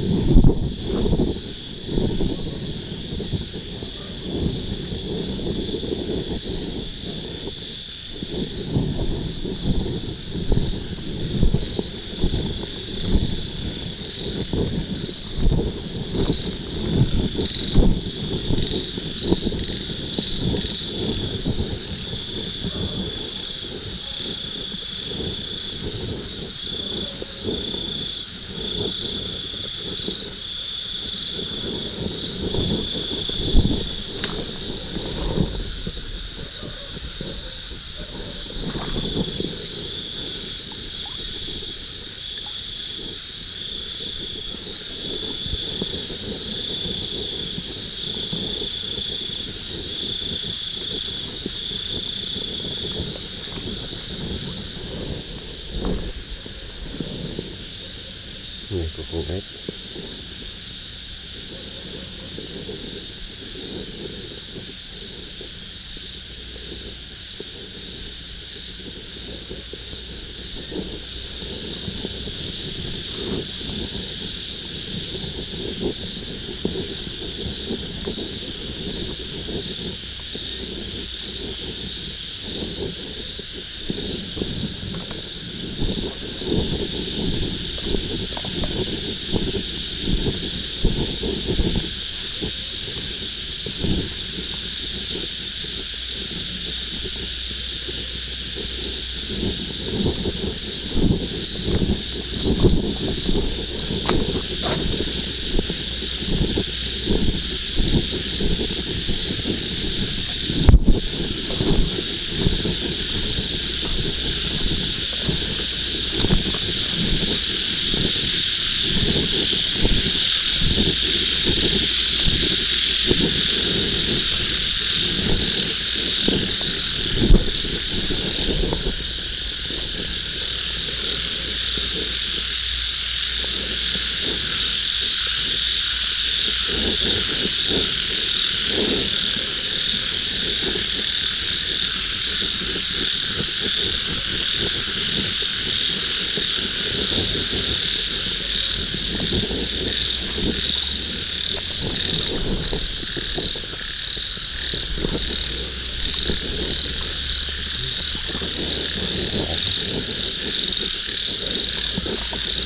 you 見えとこない。Thank you.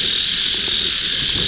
Thank you.